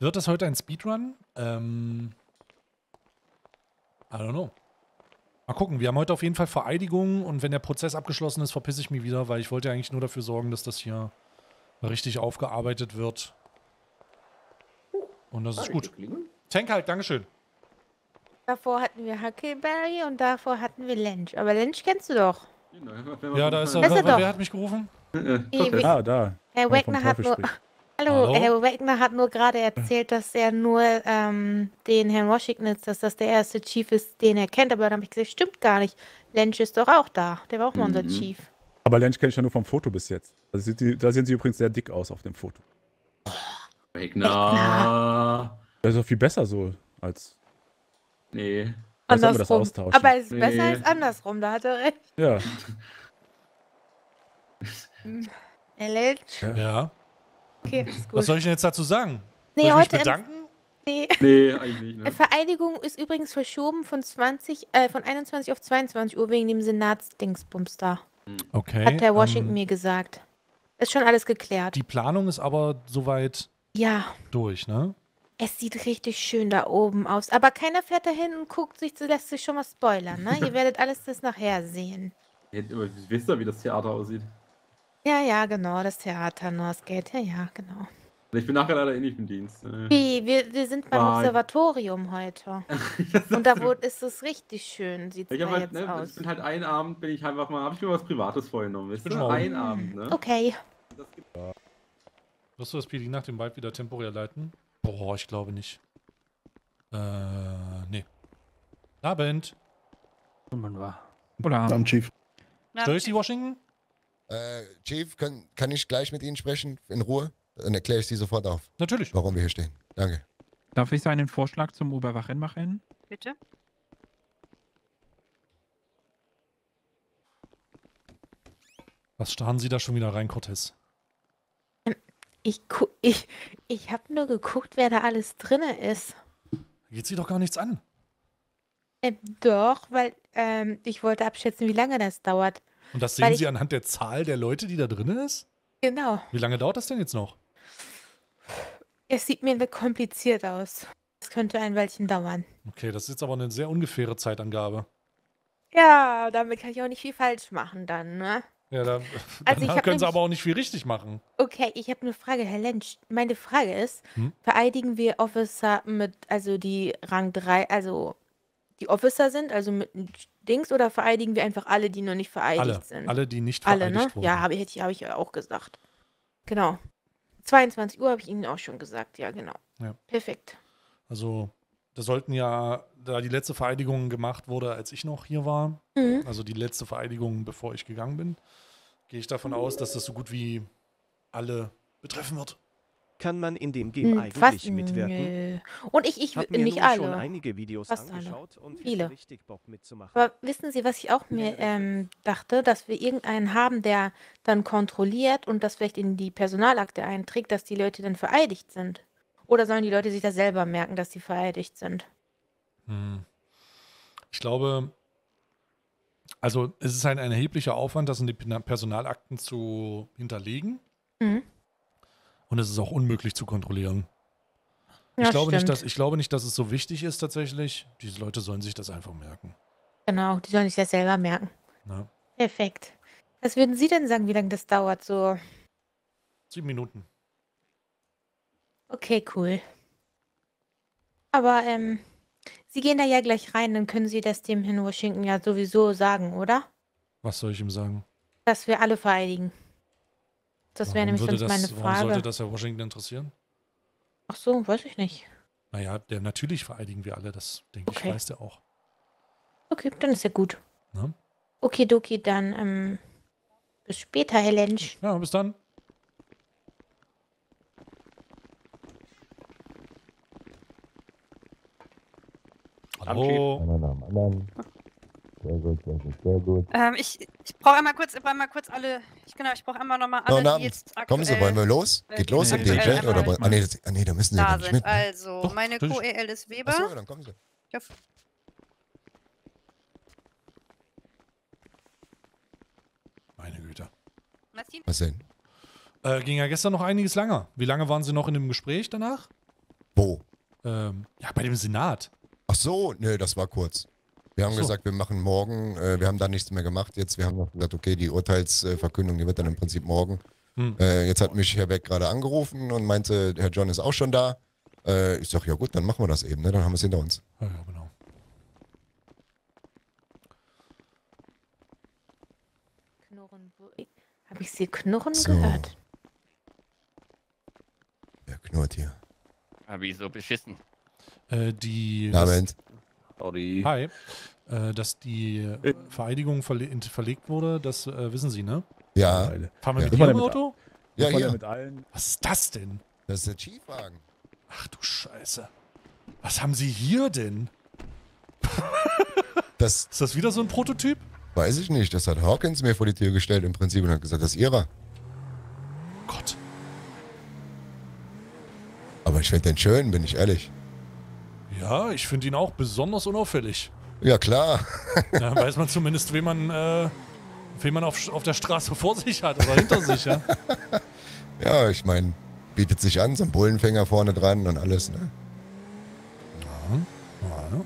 Wird das heute ein Speedrun? Ähm, I don't know. Mal gucken, wir haben heute auf jeden Fall Vereidigung und wenn der Prozess abgeschlossen ist, verpisse ich mich wieder, weil ich wollte ja eigentlich nur dafür sorgen, dass das hier richtig aufgearbeitet wird. Und das ist gut. Tank halt, Dankeschön. Davor hatten wir Huckleberry und davor hatten wir Lench. Aber Lench kennst du doch. Ja, da ist er. Ist er Wer, doch. wer hat mich gerufen? Ewig. Ah, da. Herr Wegner hat nur. Hallo, Hallo? Herr Wegner hat nur gerade erzählt, dass er nur ähm, den Herrn Washington ist, dass das der erste Chief ist, den er kennt. Aber dann habe ich gesagt, stimmt gar nicht. Lench ist doch auch da. Der war auch mal unser Mhm. Chief. Aber Lench kenne ich ja nur vom Foto bis jetzt. Die, da sehen sie übrigens sehr dick aus auf dem Foto. Wegner. Das ist doch viel besser so als. Nee. Als das Andersrum. austauschen. Aber es ist besser Nee. als andersrum, da hat er recht. Ja. Herr Lench, Ja. Okay, ist gut. Was soll ich denn jetzt dazu sagen? nee, soll ich mich heute bedanken? nee. Nee, eigentlich nicht. Vereidigung ist übrigens verschoben von 20, äh, von 21 auf 22 Uhr wegen dem Senatsdingsbums da. Okay. Hat der Washington ähm, mir gesagt. Ist schon alles geklärt. Die Planung ist aber soweit Ja, durch, ne? es sieht richtig schön da oben aus. Aber keiner fährt dahin und guckt sich, lässt sich schon mal spoilern, ne? Ihr werdet alles das nachher sehen. Ja, aber Wisst ihr, wie das Theater aussieht? Ja, ja, genau, das Theater, nur das Geld. Ja, ja, genau. Ich bin nachher leider eh nicht im Dienst. Äh, Wie, wir, wir sind beim Nein. Observatorium das Und da ist- wurde, ist es richtig schön, sieht es ich hab halt, jetzt ne, ich aus. bin halt ein Abend, bin ich einfach mal, hab ich mir was Privates vorgenommen, wisst bin mal Ein Abend, ne? Okay. Das gibt Wirst du das PD nach dem Wald wieder temporär leiten? Boah, ich glaube nicht. Äh, nee. Abend. Oder Am Chief. Störe ich Sie, Washington? Äh, Chief, kann, kann ich gleich mit Ihnen sprechen? In Ruhe? Dann erkläre ich Sie sofort auf, Natürlich. warum wir hier stehen. Danke. darf ich seinen Vorschlag zum Überwachen machen? Bitte? Was starren Sie da schon wieder rein, Cortez? Ich, gu- ich, ich habe nur geguckt, wer da alles drinne ist. Da geht Sie doch gar nichts an. Ähm, doch, weil ähm, ich wollte abschätzen, wie lange das dauert. Und das sehen ich- Sie anhand der Zahl der Leute, die da drin ist? Genau. Wie lange dauert das denn jetzt noch? Es sieht mir kompliziert aus. Es könnte ein Weilchen dauern. Okay, das ist jetzt aber eine sehr ungefähre Zeitangabe. Ja, damit kann ich auch nicht viel falsch machen dann, ne? Ja, da Also können Sie nämlich- aber auch nicht viel richtig machen. Okay, ich habe eine Frage, Herr Lensch. Meine Frage ist, Hm? vereidigen wir Officer mit, also die Rang 3, also die Officer sind, also mit Dings, oder vereidigen wir einfach alle, die noch nicht vereidigt Alle, sind? alle, die nicht Alle, vereidigt ne? wurden. Ja, habe ich, hab ich auch gesagt. Genau. 22 Uhr habe ich Ihnen auch schon gesagt, ja, genau. Ja. Perfekt. Also, da sollten ja, da die letzte Vereidigung gemacht wurde, als ich noch hier war, Mhm. also die letzte Vereidigung, bevor ich gegangen bin, gehe ich davon aus, dass das so gut wie alle betreffen wird. Kann man in dem Game Hm, eigentlich fast- mitwirken? nö. Und ich, ich, mir nicht alle. schon einige Videos Fast alle. angeschaut und Viele. richtig Bock mitzumachen. Aber wissen Sie, was ich auch mir ähm, dachte, dass wir irgendeinen haben, der dann kontrolliert und das vielleicht in die Personalakte einträgt, dass die Leute dann vereidigt sind? Oder sollen die Leute sich das selber merken, dass sie vereidigt sind? Hm. Ich glaube, also es ist ein, ein erheblicher Aufwand, das in die Personalakten zu hinterlegen. Mhm. Und es ist auch unmöglich zu kontrollieren. Ja, ich, glaube nicht, dass, ich glaube nicht, dass es so wichtig ist tatsächlich. Diese Leute sollen sich das einfach merken. Genau, die sollen sich das selber merken. Ne? Perfekt. Was würden Sie denn sagen, wie lange das dauert? So, Sieben Minuten. okay, cool. Aber ähm, Sie gehen da ja gleich rein, dann können Sie das dem Herrn Washington ja sowieso sagen, oder? Was soll ich ihm sagen? Dass wir alle vereidigen. Das wäre nämlich sonst das, meine Warum sollte Frage. das Herr Washington interessieren? Ach so, weiß ich nicht. Naja, der, natürlich vereidigen wir alle, das denke Okay. ich, weiß der auch. Okay, dann ist ja gut. Ne? Okay, Doki, dann ähm, bis später, Herr Lensch. Ja, bis dann. Hallo. Anderen. Sehr gut, sehr gut, sehr gut. Ähm, ich ich brauche einmal kurz, ich brauche einmal kurz alle. Ich, genau, ich brauche einmal nochmal alle, Guten die jetzt aktuell Kommen Sie, wollen wir los? äh, Geht los im DJ? Oder, ah, nee, das, ah, nee, da müssen Sie ja da gar nicht sind. mit. Ne? Also, Doch, meine. QEL ist Weber. Achso, dann kommen Sie. Ich hoffe, Meine Güte. Martin? Was denn? Äh, ging ja gestern noch einiges länger. Wie lange waren Sie noch in dem Gespräch danach? Wo? Ähm, ja, bei dem Senat. Ach so, nö, das war kurz. Wir haben so. gesagt, wir machen morgen, äh, wir haben da nichts mehr gemacht. Jetzt, wir haben noch gesagt, okay, die Urteilsverkündung, die wird dann im Prinzip morgen. Hm. Äh, jetzt hat mich Herr Beck gerade angerufen und meinte, Herr John ist auch schon da. Äh, ich sag, ja gut, dann machen wir das eben, ne? dann haben wir es hinter uns. Ja, ja, genau. Knurren. Habe ich sie knurren So. gehört? Wer knurrt hier? Ah, wieso beschissen? Äh, die. Abend. Sorry. Hi. Äh, dass die Vereidigung verle verlegt wurde, das äh, wissen Sie, ne? Ja. Fahren wir Ja. mit Immer Ihrem Auto? ja, hier. mit allen. Was ist das denn? Das ist der Chiefwagen. Ach du Scheiße. Was haben Sie hier denn? Das Ist das wieder so ein Prototyp? weiß ich nicht. Das hat Hawkins mir vor die Tür gestellt im Prinzip und hat gesagt, das ist ihrer. Gott. Aber ich finde den schön, bin ich ehrlich. Ja, ich finde ihn auch besonders unauffällig. Ja, klar. Da weiß man zumindest, wen man, äh, wen man auf, auf der Straße vor sich hat oder hinter sich, ja. Ja, ich meine, bietet sich an, so ein Bullenfänger vorne dran und alles, ne? Ja.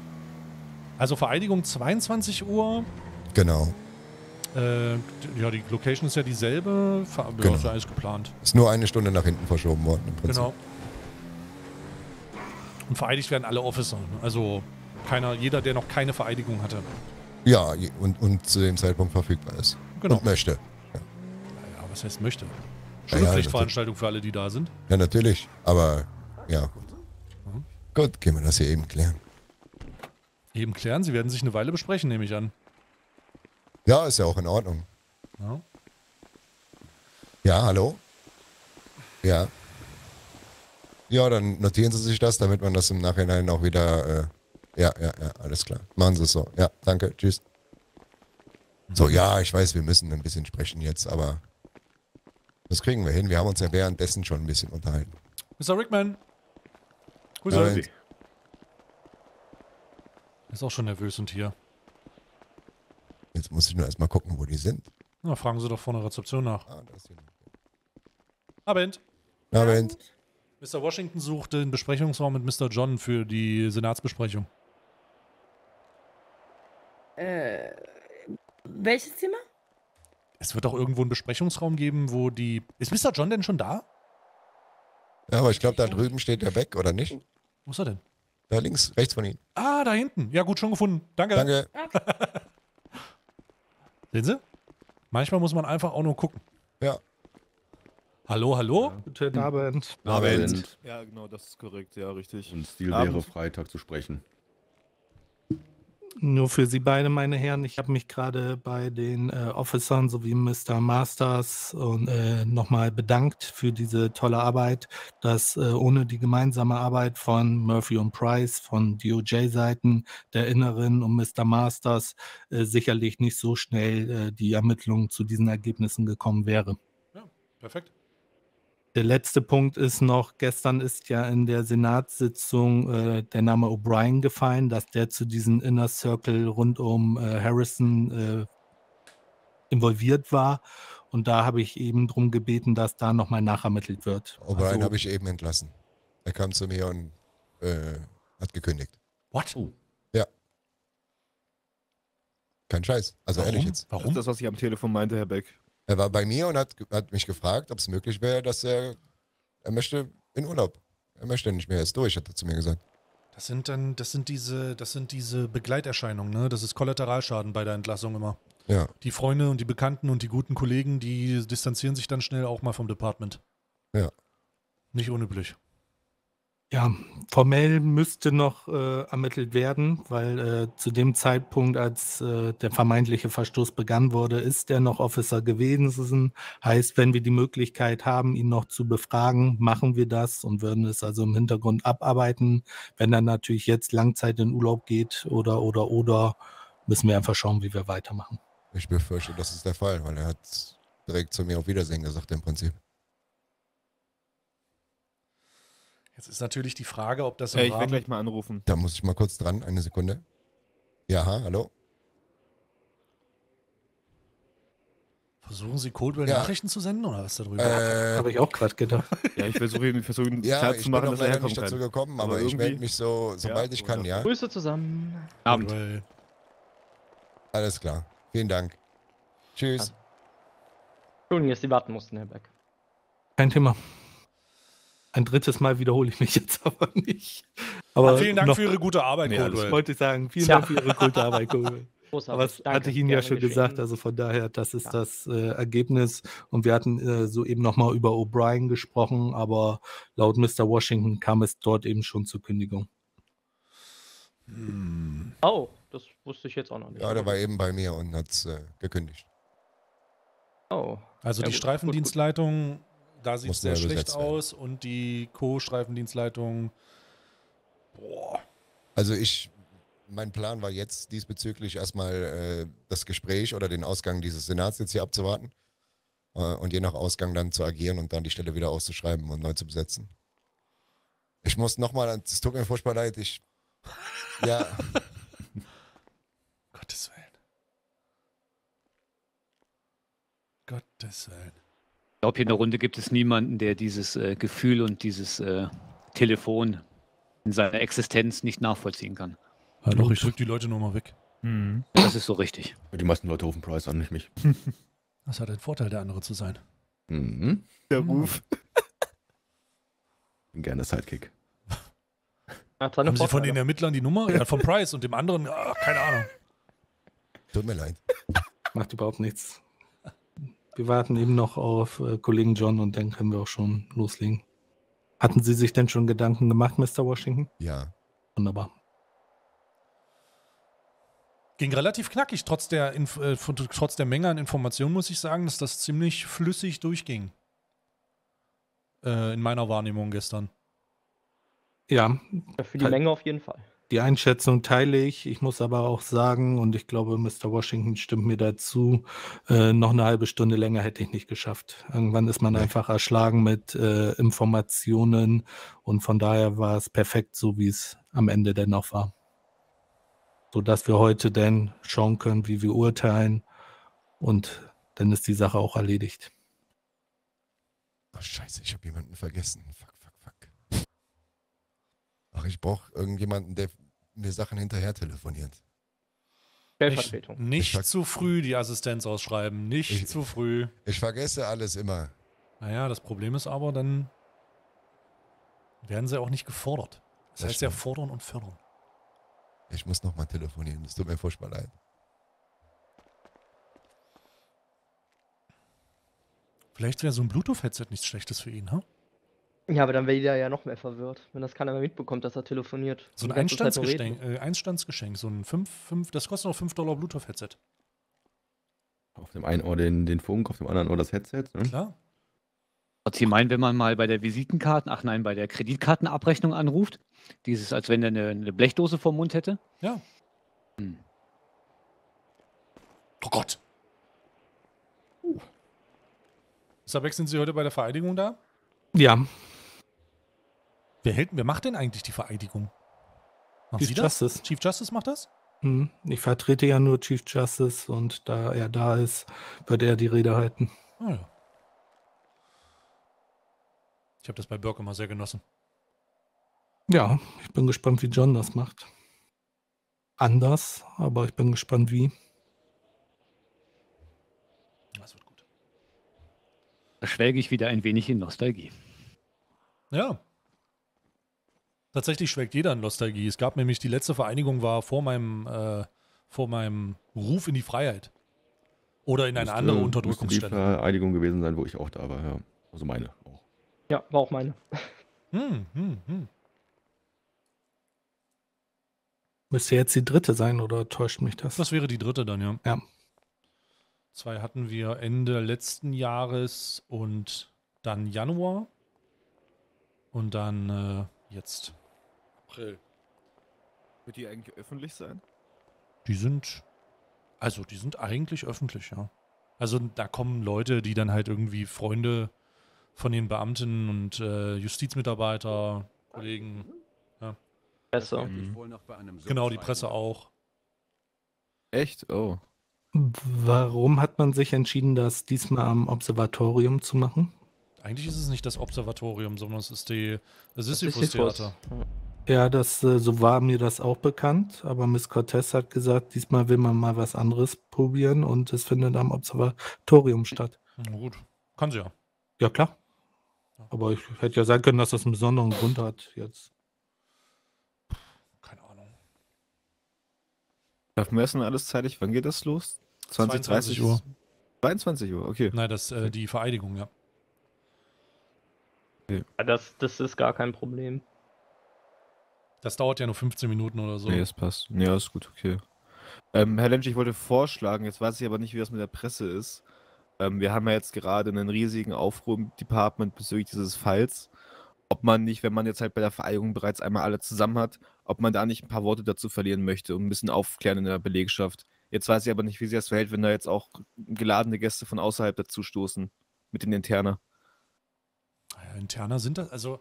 Also Vereidigung 22 Uhr. Genau. Äh, ja, die Location ist ja dieselbe. Ver ja, Genau. ist ja alles geplant. Ist nur eine Stunde nach hinten verschoben worden im Prinzip. Genau. Und vereidigt werden alle Officer. Also keiner, jeder, der noch keine Vereidigung hatte. Ja, und, und zu dem Zeitpunkt verfügbar ist. Genau. Und möchte. Ja, was heißt möchte? Ja, ja, Schulpflichtveranstaltung für alle, die da sind. Ja, natürlich. Aber, ja, gut. Mhm. Gut, gehen wir das hier eben klären. Eben klären, sie werden sich eine Weile besprechen, nehme ich an. Ja, ist ja auch in Ordnung. Ja. Ja, hallo? Ja. Ja, dann notieren Sie sich das, damit man das im Nachhinein auch wieder. Äh, ja, ja, ja, alles klar. Machen Sie es so. Ja, danke. Tschüss. So, ja, ich weiß, wir müssen ein bisschen sprechen jetzt, aber das kriegen wir hin. Wir haben uns ja währenddessen schon ein bisschen unterhalten. Mr. Rickman. Grüße. Moment. Ist auch schon nervös und hier. Jetzt muss ich nur erstmal gucken, wo die sind. Na, fragen Sie doch vor der Rezeption nach. Ah, da ist die. Abend. Abend. Mr. Washington sucht den Besprechungsraum mit Mr. John für die Senatsbesprechung. Äh, welches Zimmer? Es wird doch irgendwo einen Besprechungsraum geben, wo die. Ist Mr. John denn schon da? Ja, aber ich glaube, da drüben steht der Beck, oder nicht? Wo ist er denn? Da links, rechts von Ihnen. Ah, da hinten. Ja, gut, schon gefunden. Danke. Danke. Sehen Sie? Manchmal muss man einfach auch nur gucken. Ja. Hallo, hallo? Guten Abend. Abend. Ja, genau, das ist korrekt, ja, richtig. Und Stil Abend. wäre Freitag zu sprechen. Nur für Sie beide, meine Herren, ich habe mich gerade bei den äh, Officern sowie Mr. Masters und äh, nochmal bedankt für diese tolle Arbeit, dass äh, ohne die gemeinsame Arbeit von Murphy und Price, von DOJ-Seiten, der Inneren und Mr. Masters äh, sicherlich nicht so schnell äh, die Ermittlungen zu diesen Ergebnissen gekommen wäre. Perfekt. Der letzte Punkt ist noch, gestern ist ja in der Senatssitzung äh, der Name O'Brien gefallen, dass der zu diesem Inner Circle rund um äh, Harrison äh, involviert war. Und da habe ich eben darum gebeten, dass da nochmal nachermittelt wird. O'Brien Also- habe ich eben entlassen. Er kam zu mir und äh, hat gekündigt. What? Ja. Kein Scheiß. Also Warum? ehrlich jetzt. Das Warum? ist das, was ich am Telefon meinte, Herr Beck. Er war bei mir und hat, hat mich gefragt, ob es möglich wäre, dass er, er möchte in Urlaub. Er möchte nicht mehr, er ist durch, hat er zu mir gesagt. Das sind dann, das sind diese, das sind diese Begleiterscheinungen, ne? Das ist Kollateralschaden bei der Entlassung immer. Ja. Die Freunde und die Bekannten und die guten Kollegen, die distanzieren sich dann schnell auch mal vom Department. Ja. Nicht unüblich. Ja, formell müsste noch äh, ermittelt werden, weil äh, zu dem Zeitpunkt, als äh, der vermeintliche Verstoß begangen wurde, ist er noch Officer gewesen. Heißt, wenn wir die Möglichkeit haben, ihn noch zu befragen, machen wir das und würden es also im Hintergrund abarbeiten. Wenn er natürlich jetzt Langzeit in Urlaub geht oder oder oder, müssen wir einfach schauen, wie wir weitermachen. Ich befürchte, das ist der Fall, weil er hat direkt zu mir auf Wiedersehen gesagt im Prinzip. Jetzt ist natürlich die Frage, ob das im Äh, ich werde gleich mal anrufen. Da muss ich mal kurz dran, eine Sekunde. Ja, ha, hallo? Versuchen Sie Coldwell Ja. Nachrichten zu senden oder was darüber? Äh, Habe ich auch gerade gedacht. Ja, ich versuche ihm versuchen, ja, klar zu machen, dass er herkommen nicht dazu gekommen, Aber aber, ich melde irgendwie- mich so, sobald Ja, ich kann, ja? Grüße zusammen. Abend. Coldwell. Alles klar. Vielen Dank. Tschüss. Entschuldigung, dass Sie warten mussten, Herr Beck. Kein Thema. Ein drittes Mal wiederhole ich mich jetzt aber nicht. Aber Ah, vielen Dank noch, für Ihre gute Arbeit, alles Coldwell. wollte ich sagen, vielen Tja. Dank für Ihre gute Arbeit, Cool. Großartig. Aber das Danke, hatte ich Ihnen ja schon geschehen. gesagt, also von daher, das ist Ja. das äh, Ergebnis. Und wir hatten äh, soeben nochmal über O'Brien gesprochen, aber laut Mr. Washington kam es dort eben schon zur Kündigung. Hm. Oh, das wusste ich jetzt auch noch nicht. Ja, der war eben bei mir und hat's äh, gekündigt. Oh. Also Ja, die gut, Streifendienstleitung, da sieht es sehr schlecht werden. aus und die Co-Streifendienstleitung, boah, Also ich, mein Plan war jetzt diesbezüglich erstmal äh, das Gespräch oder den Ausgang dieses Senats jetzt hier abzuwarten äh, und je nach Ausgang dann zu agieren und dann die Stelle wieder auszuschreiben und neu zu besetzen. Ich muss nochmal, es tut mir furchtbar leid, ich, ja, Gottes Willen. Gottes Willen. Ich glaube, hier in der Runde gibt es niemanden, der dieses äh, Gefühl und dieses äh, Telefon in seiner Existenz nicht nachvollziehen kann. Ja, doch, ich drück die Leute nur mal weg. Mhm. Das ist so richtig. Die meisten Leute rufen Price an, nicht mich. Das hat den Vorteil, der andere zu sein. Mhm. Der Ruf. Bin gerne Sidekick. Hat Haben Sie von den Ermittlern die Nummer? Ja, von Price und dem anderen, ah, keine Ahnung. tut mir leid. Macht überhaupt nichts. Wir warten eben noch auf äh, Kollegen John und dann können wir auch schon loslegen. Hatten Sie sich denn schon Gedanken gemacht, Mr. Washington? Ja, Wunderbar. Ging relativ knackig, trotz der, Inf äh, trotz der Menge an Informationen muss ich sagen, dass das ziemlich flüssig durchging. Äh, in meiner Wahrnehmung gestern. Ja, Ja, Für die Teil- Menge auf jeden Fall. Die Einschätzung teile ich. Ich muss aber auch sagen, und ich glaube, Mr. Washington stimmt mir dazu, äh, noch eine halbe Stunde länger hätte ich nicht geschafft. Irgendwann ist man einfach erschlagen mit äh, Informationen und von daher war es perfekt, so wie es am Ende dennoch war. Sodass wir heute denn schauen können, wie wir urteilen und dann ist die Sache auch erledigt. oh scheiße, ich habe jemanden vergessen. Fuck, fuck, fuck. Ach, ich brauche irgendjemanden, der mir Sachen hinterher telefoniert. Nicht, Stellvertretung. nicht Ich sag- zu früh die Assistenz ausschreiben. Nicht Ich- zu früh. Ich vergesse alles immer. Naja, das Problem ist aber, dann werden sie auch nicht gefordert. Das, Das heißt ja stimmt. fordern und fördern. Ich muss nochmal telefonieren, es tut mir furchtbar leid. Vielleicht wäre so ein Bluetooth-Headset nichts Schlechtes für ihn, ha? Ja, aber dann wäre der ja noch mehr verwirrt, wenn das keiner mehr mitbekommt, dass er telefoniert. So ein Einstandsgeschenk, äh, Einstandsgeschenk, so ein 5, 5, das kostet noch 5 Dollar Bluetooth-Headset. Auf dem einen Ohr den, den Funk, auf dem anderen Ohr das Headset. Ne? Klar. Was Sie meinen, wenn man mal bei der Visitenkarten, ach nein, bei der Kreditkartenabrechnung anruft? Dieses, als wenn er eine, eine Blechdose vorm Mund hätte? Ja. Hm. Oh Gott. Uh. Sabek, sind Sie heute bei der Vereidigung da? Ja, Wer, hält, wer macht denn eigentlich die Vereidigung? Machen Chief Sie das? Justice. Chief Justice macht das? Hm, Ich vertrete ja nur Chief Justice und da er da ist, wird er die Rede halten. Ah ja. Ich habe das bei Burke immer sehr genossen. Ja, ich bin gespannt, wie John das macht. Anders, aber ich bin gespannt, wie. Das wird gut. Da schwelge ich wieder ein wenig in Nostalgie. Ja. Tatsächlich schwelgt jeder in Nostalgie. Es gab nämlich die letzte Vereinigung war vor meinem, äh, vor meinem Ruf in die Freiheit. Oder in eine Müsste- andere müsste Unterdrückungsstelle. die Vereidigung gewesen sein, wo ich auch da war, ja. Also meine auch. Ja, war auch meine. Hm, hm, hm. Müsste jetzt die dritte sein oder täuscht mich das? Das wäre die dritte dann, ja. Ja. Zwei hatten wir Ende letzten Jahres und dann Januar. Und dann äh, jetzt April. Wird die eigentlich öffentlich sein? Die sind, also die sind eigentlich öffentlich, ja. Also da kommen Leute, die dann halt irgendwie Freunde von den Beamten und äh, Justizmitarbeiter, Kollegen, Besser. Mhm. genau, die Presse auch. Echt? Oh. Warum hat man sich entschieden, das diesmal am Observatorium zu machen? Eigentlich ist es nicht das Observatorium, sondern es ist die Sisyphus-Theater. Ja, das, äh, so war mir das auch bekannt, aber Miss Cortez hat gesagt, diesmal will man mal was anderes probieren und es findet am Observatorium statt. Na gut, kann sie ja. Ja, klar. Aber ich hätte ja sagen können, dass das einen besonderen Grund hat jetzt. Darf wir essen alles zeitig? Wann geht das los? 20, 22 30 Uhr. 22 Uhr, okay. Nein, das äh, die Vereidigung, ja. Ja, das, das ist gar kein Problem. Das dauert ja nur 15 Minuten oder so. Nee, das passt. Ja, ist gut, okay. Ähm, Herr Lynch, ich wollte vorschlagen, jetzt weiß ich aber nicht, wie das mit der Presse ist. Ähm, wir haben ja jetzt gerade einen riesigen Aufruhr im Department bezüglich dieses Falls. Ob man nicht, wenn man jetzt halt bei der Vereidigung bereits einmal alle zusammen hat, ob man da nicht ein paar Worte dazu verlieren möchte und ein bisschen aufklären in der Belegschaft. Jetzt weiß ich aber nicht, wie sich das verhält, wenn da jetzt auch geladene Gäste von außerhalb dazu stoßen. Mit den Interner. Interner sind das, also.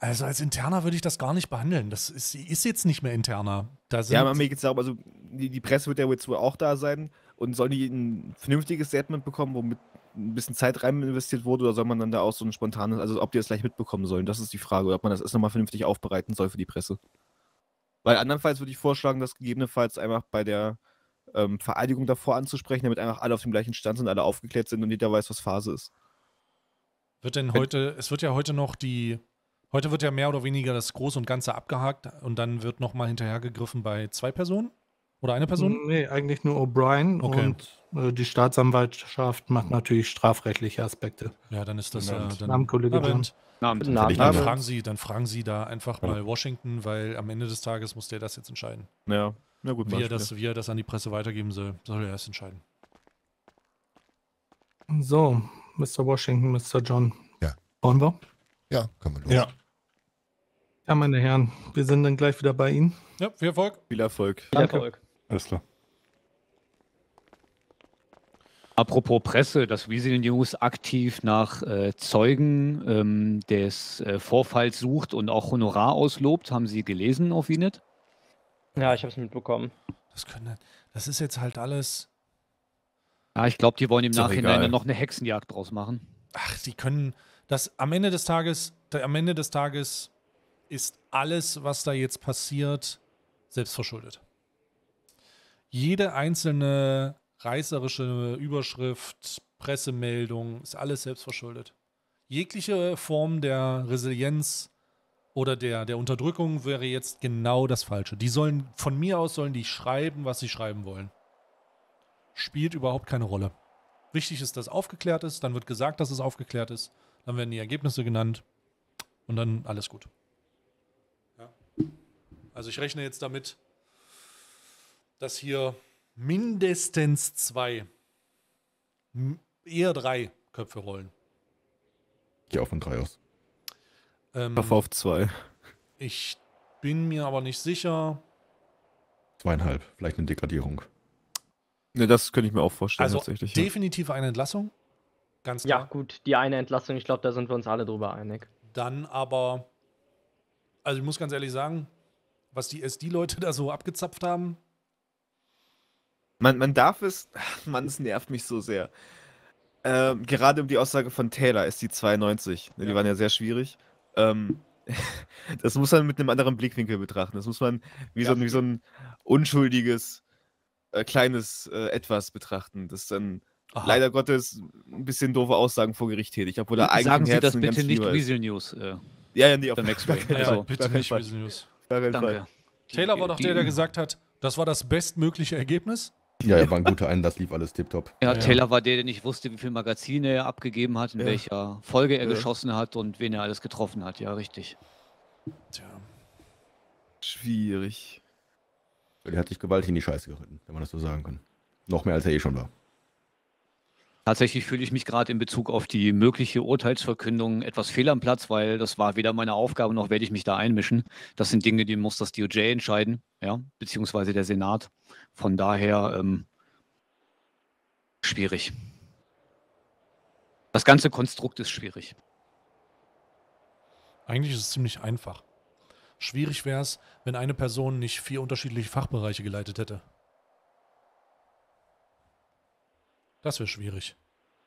Also als Interner würde ich das gar nicht behandeln. Das ist, ist jetzt nicht mehr Interner. Ja, aber mir geht es darum, also die, die Presse wird ja jetzt wohl auch da sein und sollen die ein vernünftiges Statement bekommen, womit ein bisschen Zeit rein investiert wurde, oder soll man dann da auch so ein spontanes, also ob die das gleich mitbekommen sollen, das ist die Frage, oder ob man das erst nochmal vernünftig aufbereiten soll für die Presse. Weil andernfalls würde ich vorschlagen, das gegebenenfalls einfach bei der ähm, Vereidigung davor anzusprechen, damit einfach alle auf dem gleichen Stand sind, alle aufgeklärt sind und jeder weiß, was Phase ist. Wird denn heute, es wird ja heute noch die, heute wird ja mehr oder weniger das Große und Ganze abgehakt und dann wird nochmal hinterhergegriffen bei zwei Personen? Oder eine Person? Nee, eigentlich nur O'Brien Okay. und äh, die Staatsanwaltschaft macht natürlich strafrechtliche Aspekte. Ja, dann ist das ja Abend. dann. Abend, Kollege Abend. Abend. Abend. dann fragen Sie, dann fragen Sie da einfach mal Washington, weil am Ende des Tages muss der das jetzt entscheiden. Ja, na gut, Wie mach er, das, wie er das an die Presse weitergeben soll, soll er erst entscheiden. So, Mr. Washington, Mr. John. Ja. Wollen wir? Ja, kann man los. Ja. Ja, meine Herren, wir sind dann gleich wieder bei Ihnen. Ja, viel Erfolg. Viel Erfolg. Viel Erfolg. Alles klar. Apropos Presse, dass Weasel News aktiv nach äh, Zeugen ähm, des äh, Vorfalls sucht und auch Honorar auslobt. Haben Sie gelesen auf Vinet? Ja, ich habe es mitbekommen. Das, können, das ist jetzt halt alles. Ja, ich glaube, die wollen im Nachhinein noch eine Hexenjagd draus machen. Ach, die können. Das am Ende des Tages, am Ende des Tages ist alles, was da jetzt passiert, selbstverschuldet. Jede einzelne reißerische Überschrift, Pressemeldung, ist alles selbstverschuldet. Jegliche Form der Resilienz oder der, der Unterdrückung wäre jetzt genau das Falsche. Die sollen, von mir aus sollen die schreiben, was sie schreiben wollen. Spielt überhaupt keine Rolle. Wichtig ist, dass aufgeklärt ist, dann wird gesagt, dass es aufgeklärt ist, dann werden die Ergebnisse genannt und dann alles gut. Ja. Also ich rechne jetzt damit, dass hier mindestens zwei, eher drei Köpfe rollen. Ich gehe auch von drei aus. Ähm, Hoffe auf zwei. Ich bin mir aber nicht sicher. Zweieinhalb, vielleicht eine Degradierung. Ne, das könnte ich mir auch vorstellen, Also tatsächlich. ja. definitiv eine Entlassung. Ganz Ja, klar. gut, die eine Entlassung, ich glaube, da sind wir uns alle drüber einig. Dann aber, also ich muss ganz ehrlich sagen, was die SD-Leute da so abgezapft haben, Man, man darf es. Mann, es nervt mich so sehr. Ähm, gerade um die Aussage von Taylor ist die 92. Ne, die waren ja sehr schwierig. Ähm, das muss man mit einem anderen Blickwinkel betrachten. Das muss man wie, so, ein- wie so ein unschuldiges, äh, kleines äh, Etwas betrachten, das dann Aha. leider Gottes ein bisschen doofe Aussagen vor Gericht tätigt, obwohl er eigentlich Sagen Sie das bitte nicht. Weasel News. Äh, Ja, ja, nee, auf der gar keinen ja. Also, bitte nicht. Weasel News. Danke. Taylor war doch der, der gesagt hat, das war das bestmögliche Ergebnis. Ja, er war ein guter Einlass, lief alles tipptopp. Ja, Ja. Taylor war der, der nicht wusste, wie viele Magazine er abgegeben hat, in Ja. welcher Folge er Ja. geschossen hat und wen er alles getroffen hat. Ja, richtig. Tja. Schwierig. Der hat sich gewaltig in die Scheiße geritten, wenn man das so sagen kann. Noch mehr als er eh schon war. Tatsächlich fühle ich mich gerade in Bezug auf die mögliche Urteilsverkündung etwas fehl am Platz, weil das war weder meine Aufgabe noch werde ich mich da einmischen. Das sind Dinge, die muss das DOJ entscheiden, ja, beziehungsweise der Senat. Von daher ähm, schwierig. Das ganze Konstrukt ist schwierig. Eigentlich ist es ziemlich einfach. Schwierig wäre es, wenn eine Person nicht vier unterschiedliche Fachbereiche geleitet hätte. Das wäre schwierig.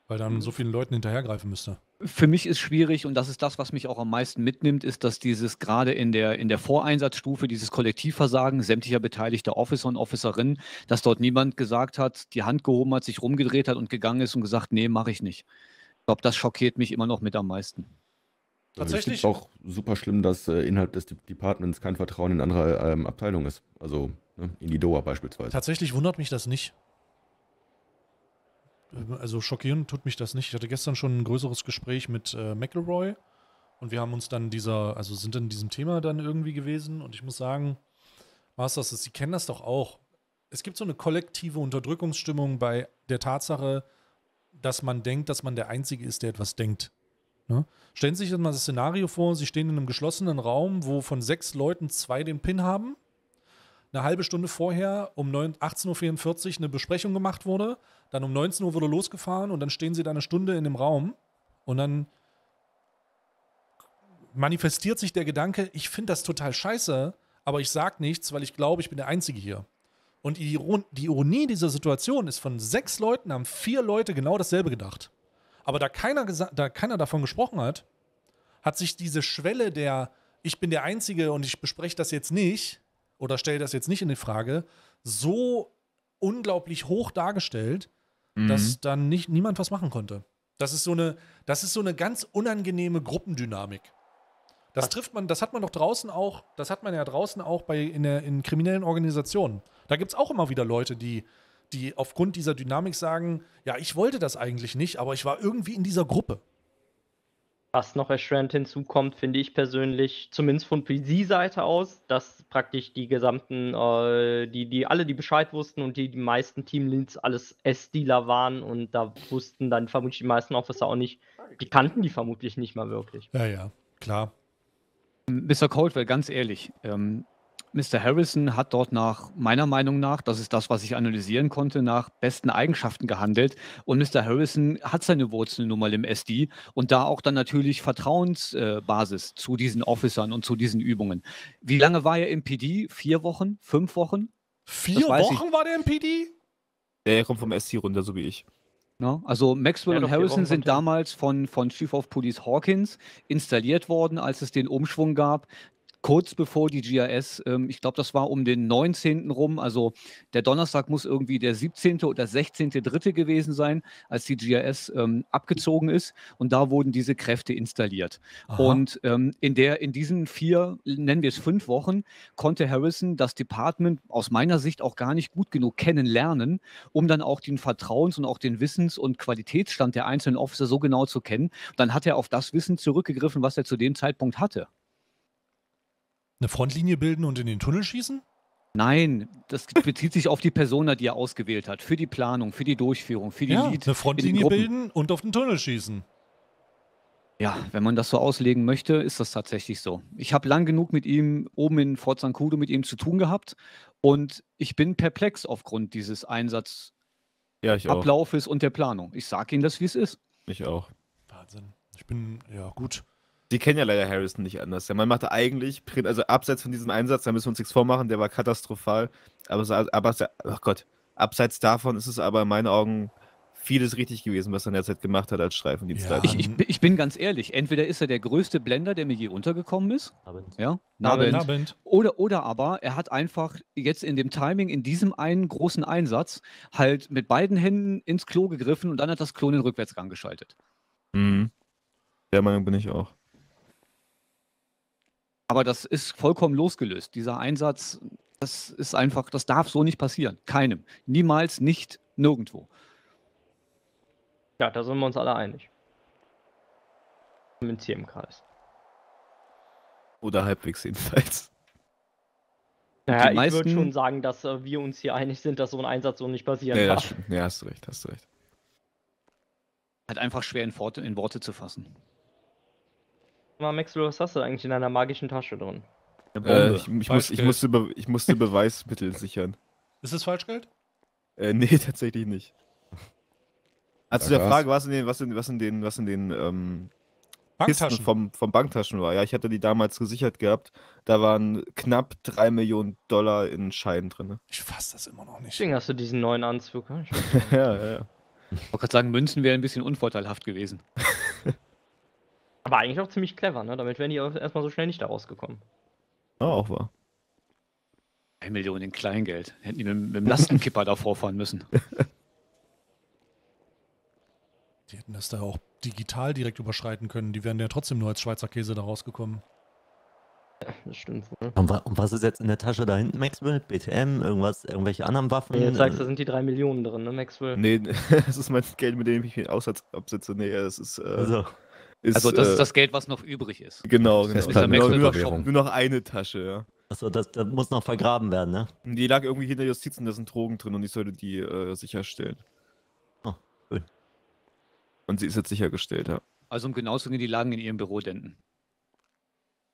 Weil dann so vielen Leuten hinterhergreifen müsste. Für mich ist schwierig und das ist das, was mich auch am meisten mitnimmt, ist, dass dieses gerade in der, in der Voreinsatzstufe, dieses Kollektivversagen sämtlicher beteiligter Officer und Officerinnen, dass dort niemand gesagt hat, die Hand gehoben hat, sich rumgedreht hat und gegangen ist und gesagt, nee, mache ich nicht. Ich glaube, das schockiert mich immer noch mit am meisten. Tatsächlich? Es ist auch super schlimm, dass äh, innerhalb des De- Departments kein Vertrauen in andere ähm, Abteilungen ist. Also ne, in die DOA beispielsweise. Tatsächlich wundert mich das nicht. Also schockieren tut mich das nicht. Ich hatte gestern schon ein größeres Gespräch mit äh, McElroy und wir haben uns dann dieser, also sind in diesem Thema dann irgendwie gewesen und ich muss sagen, Masters, Sie kennen das doch auch. Es gibt so eine kollektive Unterdrückungsstimmung bei der Tatsache, dass man denkt, dass man der Einzige ist, der etwas denkt. Ne? Stellen Sie sich jetzt mal das Szenario vor, Sie stehen in einem geschlossenen Raum, wo von sechs Leuten zwei den PIN haben eine halbe Stunde vorher um 9 18.44 Uhr eine Besprechung gemacht wurde. Dann um 19 Uhr wurde losgefahren und dann stehen sie da eine Stunde in dem Raum und dann manifestiert sich der Gedanke, ich finde das total scheiße, aber ich sag nichts, weil ich glaube, ich bin der Einzige hier. Und die, Iron die Ironie dieser Situation ist, von sechs Leuten haben vier Leute genau dasselbe gedacht. Aber da keiner, da keiner davon gesprochen hat, hat sich diese Schwelle der, ich bin der Einzige und ich bespreche das jetzt nicht oder stelle das jetzt nicht in die Frage, so unglaublich hoch dargestellt, Mhm. dass dann nicht, niemand was machen konnte. Das ist so eine, das ist so eine ganz unangenehme Gruppendynamik. Das trifft man, das hat man doch draußen auch, das hat man ja draußen auch bei in, der, in kriminellen Organisationen. Da gibt es auch immer wieder Leute, die, die aufgrund dieser Dynamik sagen, ja, ich wollte das eigentlich nicht, aber ich war irgendwie in dieser Gruppe. Was noch erschwerend hinzukommt, finde ich persönlich, zumindest von PC-Seite aus, dass praktisch die gesamten, äh, die, die alle, die Bescheid wussten und die, die meisten Teamleads alles S-Dealer waren und da wussten dann vermutlich die meisten Officer auch nicht, die kannten die vermutlich nicht mal wirklich. Ja, ja, klar. Mr. Coldwell, ganz ehrlich, ähm, Mr. Harrison hat dort nach meiner Meinung nach, das ist das, was ich analysieren konnte, nach besten Eigenschaften gehandelt. Und Mr. Harrison hat seine Wurzeln nun mal im SD und da auch dann natürlich Vertrauensbasis zu diesen Officern und zu diesen Übungen. Wie lange war er im PD? Vier Wochen? Fünf Wochen? Vier weiß ich. Wochen war der im PD? Der kommt vom SC runter, so wie ich. Ja, also Maxwell Ja, und Harrison Wochen sind damals von, von Chief of Police Hawkins installiert worden, als es den Umschwung gab. Kurz bevor die GIS, ähm, ich glaube, das war um den 19. rum, also der Donnerstag muss irgendwie der 17. oder 16. Dritte gewesen sein, als die GIS ähm, abgezogen ist und da wurden diese Kräfte installiert. Aha. Und ähm, in, der, in diesen vier, nennen wir es fünf Wochen, konnte Harrison das Department aus meiner Sicht auch gar nicht gut genug kennenlernen, um dann auch den Vertrauens- und auch den Wissens- und Qualitätsstand der einzelnen Officer so genau zu kennen. Dann hat er auf das Wissen zurückgegriffen, was er zu dem Zeitpunkt hatte. Eine Frontlinie bilden und in den Tunnel schießen? Nein, das bezieht sich auf die Persona, die er ausgewählt hat, für die Planung, für die Durchführung, für die Ja, Lead. eine in Frontlinie bilden und auf den Tunnel schießen. Ja, wenn man das so auslegen möchte, ist das tatsächlich so. Ich habe lang genug mit ihm oben in Fort St. Cudo mit ihm zu tun gehabt und ich bin perplex aufgrund dieses Einsatzablaufes Ja, ich auch. und der Planung. Ich sage Ihnen das, wie es ist. Ich auch. Wahnsinn. Ich bin, ja, gut. Sie kennen ja leider Harrison nicht anders. Der Mann machte eigentlich, also abseits von diesem Einsatz, da müssen wir uns nichts vormachen, der war katastrophal. Aber, aber ach Gott, abseits davon ist es aber in meinen Augen vieles richtig gewesen, was er in der Zeit gemacht hat als Streifendienstleiter. Ich, ich, bin- ich bin ganz ehrlich, entweder ist er der größte Blender, der mir je untergekommen ist. Ja, Nabend. Nabend. Nabend. Oder, oder aber er hat einfach jetzt in dem Timing, in diesem einen großen Einsatz, halt mit beiden Händen ins Klo gegriffen und dann hat das Klo in den Rückwärtsgang geschaltet. Mhm. Der Meinung bin ich auch. Aber das ist vollkommen losgelöst. Dieser Einsatz, das ist einfach, das darf so nicht passieren. Keinem. Niemals, nicht, nirgendwo. Ja, da sind wir uns alle einig. Zumindest hier im Kreis. Oder halbwegs jedenfalls. Naja, Die ich würde schon sagen, dass äh, wir uns hier einig sind, dass so ein Einsatz so nicht passieren Ja, darf. ja, hast du recht, hast du recht. Halt einfach schwer in Worte, in Worte zu fassen. Mal, Maxwell, was hast du eigentlich in deiner magischen Tasche drin? Äh, ich, ich, muss, ich, musste Be ich musste Beweismittel sichern. Ist es Falschgeld? Äh, nee, tatsächlich nicht. Also zu der Frage, was in den, was in, was in den, was in den ähm, Kisten Banktaschen. vom, vom Banktaschen war. Ja, ich hatte die damals gesichert gehabt. Da waren knapp 3 Millionen Dollar in Scheinen drin. Ich fass das immer noch nicht. Deswegen hast du diesen neuen Anzug. Ich- ja, ja, ja. Ich wollte gerade sagen, Münzen wäre ein bisschen unvorteilhaft gewesen. Aber eigentlich auch ziemlich clever, ne? Damit wären die auch erstmal so schnell nicht da rausgekommen. Ja, auch wahr. 1 Million in Kleingeld. Hätten die mit, mit dem Lastenkipper davor fahren müssen. Die hätten das da auch digital direkt überschreiten können. Die wären ja trotzdem nur als Schweizer Käse da rausgekommen. Das stimmt wohl. Und, wa und was ist jetzt in der Tasche da hinten, Maxwell? BTM, irgendwas, irgendwelche anderen Waffen? Wenn du jetzt sagst, da Äh, sind die 3 Millionen drin, ne, Maxwell? Nee, das ist mein Geld, mit dem ich mich Aussatz absetze. Nee, das ist. Äh, Also. Ist, also das äh, ist das Geld, was noch übrig ist. Genau, genau. Festplatten- Nur, nur, Wechselwährung. nur noch eine Tasche, ja. Achso, das, das muss noch vergraben werden, ne? Die lag irgendwie hinter Justiz und da sind Drogen drin und ich sollte die äh, sicherstellen. Oh, schön. Und sie ist jetzt sichergestellt, ja. Also um genau zu gehen, die lagen in ihrem Büro denten.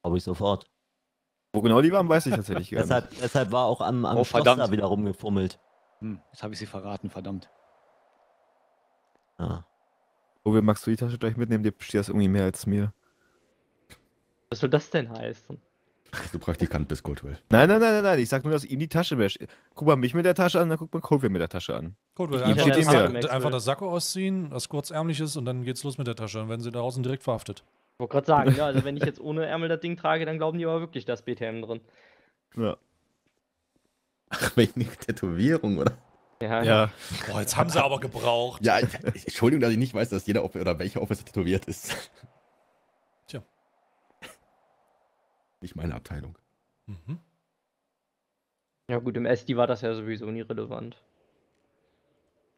Glaube ich sofort. Wo genau die waren, weiß ich tatsächlich gar nicht. Deshalb, deshalb war auch am, am Oh, Schloss verdammt. da wieder rumgefummelt. Hm, jetzt habe ich sie verraten, verdammt. Ja. Wir magst du die Tasche gleich mitnehmen, steht das irgendwie mehr als mir. Was soll das denn heißen? Dass du Praktikant bist, Goldwell. Nein, nein, nein, nein, nein. Ich sag nur, dass ihm die Tasche steht. Guck mal mich mit der Tasche an, dann guck mal Coldwell mit der Tasche an. Ihm einfach, steht ihm das, mehr. einfach, einfach das Sakko ausziehen, das kurzärmlich ist und dann geht's los mit der Tasche. Dann werden sie da draußen direkt verhaftet. Ich wollte gerade sagen, ja, also wenn ich jetzt ohne Ärmel das Ding trage, dann glauben die aber wirklich, da ist BTM drin. Ja. Ach, wegen der Tätowierung, oder? Ja, Ja. Boah, jetzt haben sie aber gebraucht. Ja, ich- Entschuldigung, dass ich nicht weiß, dass jeder oder welcher Officer tätowiert ist. Tja. Nicht meine Abteilung. Mhm. Ja gut, im SD war das ja sowieso nie relevant.